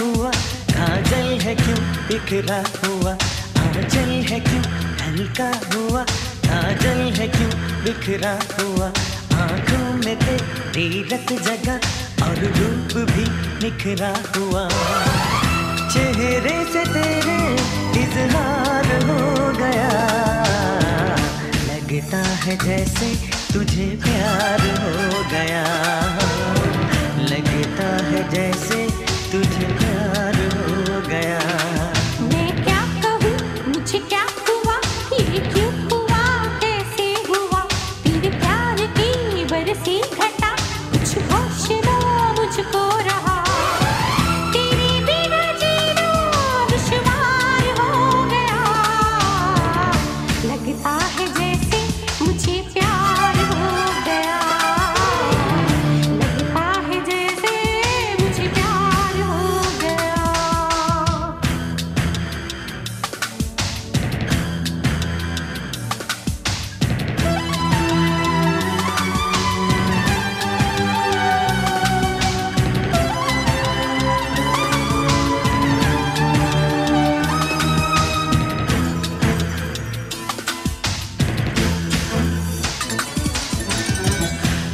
हुआ? काजल है क्यों बिखरा हुआ? आजल है क्यों हल्का हुआ? काजल है क्यों बिखरा हुआ? आँखों में थे रत जगा और रूप भी निखरा हुआ। चेहरे से तेरे इजहार हो गया। लगता है जैसे तुझे प्यार हो गया। लगता है जैसे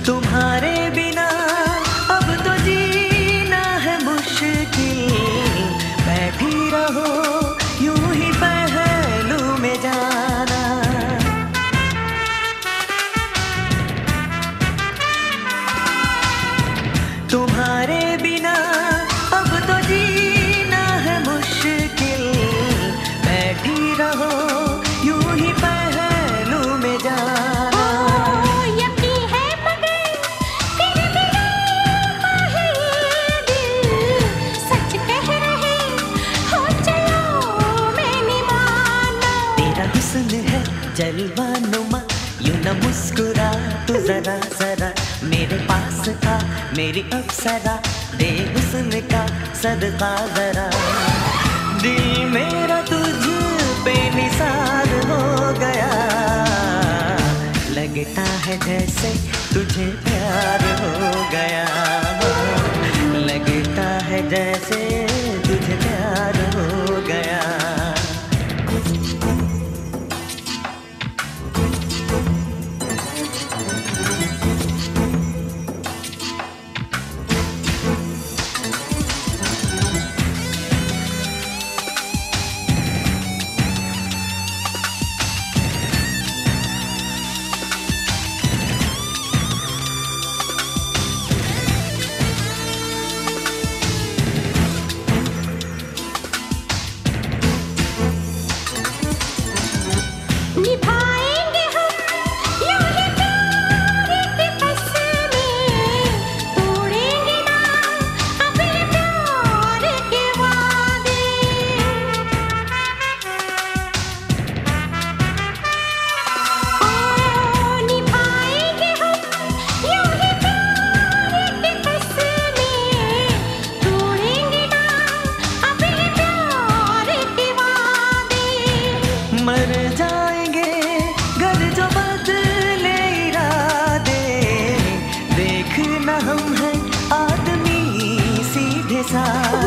तुम्हारे जलवा नुमा यूँ ना मुस्कुरा तू जरा जरा। मेरे पास था, मेरी अफसरा दे सुन का सदका जरा। दिल मेरा तुझ पे निसार हो गया। लगता है जैसे तुझे प्यार हो गया। लगता है जैसे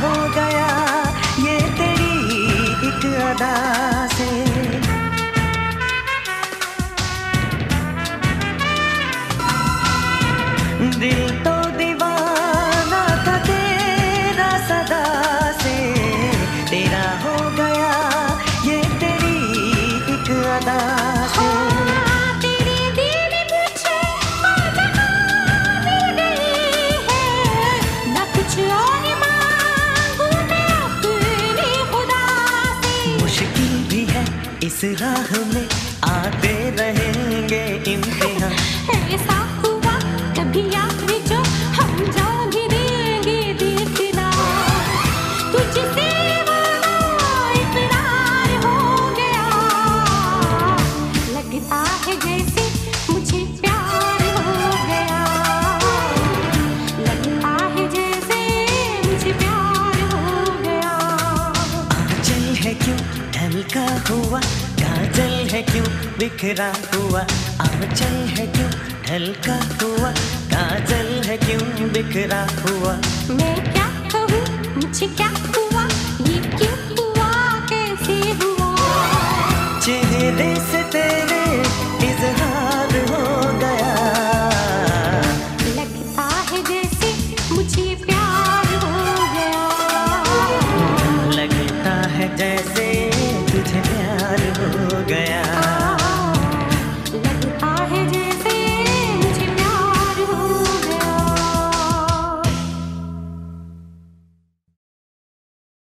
हो गया। ये तेरी एक अदास बिखरा हुआ अब चल है क्यों? ढलका हुआ काजल है क्यों बिखरा हुआ? मैं क्या कहूँ? मुझे क्या हुआ? ये क्यों हुआ? कैसे हुआ? चेहरे से